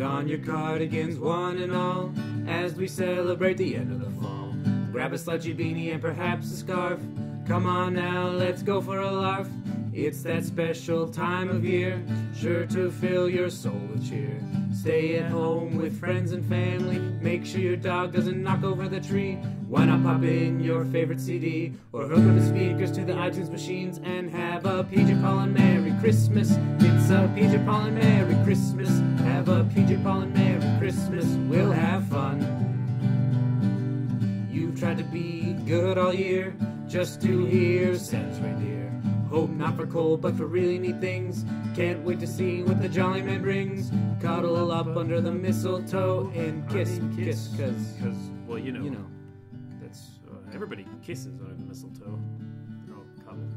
Don your cardigans, one and all, as we celebrate the end of the fall. Grab a slouchy beanie and perhaps a scarf. Come on now, let's go for a laugh. It's that special time of year, sure to fill your soul with cheer. Stay at home with friends and family. Make sure your dog doesn't knock over the tree. Why not pop in your favorite CD or hook up the speakers to the iTunes machines and have a PJ Paul and Merry Christmas? It's a PJ Paul and Merry Christmas. Have a PJ Paul and Merry Christmas. We'll have fun. You've tried to be good all year just to hear Santa's reindeer. Hope not for cold, but for really neat things. Can't wait to see what the Jolly Man brings. Cuddle up under the mistletoe and kiss, kiss, cause, Because, well, you know, you know. that's uh, everybody kisses under the mistletoe. They're all cuddle.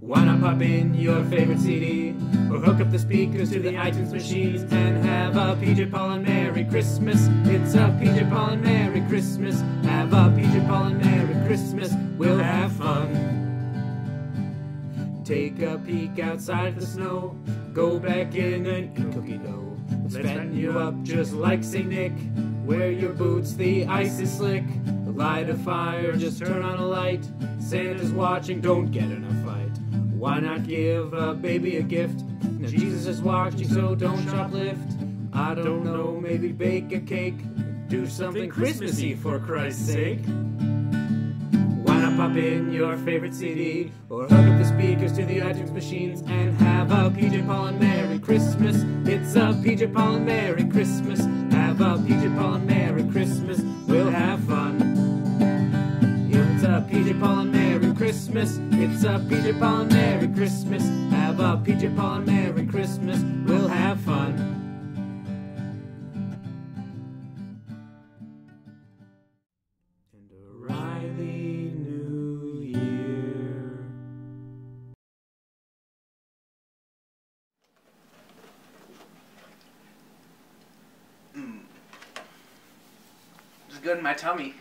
Why not pop in your favorite CD or hook up the speakers to the iTunes machines and have a PJ Paul and Merry Christmas? It's a PJ Paul and Merry Christmas. Have a PJ Paul and Merry Christmas. We'll have fun. Take a peek outside the snow. Go back in and eat cookie dough. Let's fatten you up just like St. Nick. Wear your boots, the ice is slick. Light a fire, just turn on a light. Santa's watching, don't get in a fight. Why not give a baby a gift? Now Jesus is watching, so don't shoplift. I don't know, maybe bake a cake. Do something Christmassy for Christ's sake. Why not pop in your favorite CD or hook up the speakers to the iTunes machines and have a PJ Paul and Merry Christmas? It's a PJ Paul and Merry Christmas. Have a PJ Paul and Merry Christmas. It's a PJ and Merry Christmas. Have a PJ and Merry Christmas. We'll have fun. Hmm. Just good in my tummy.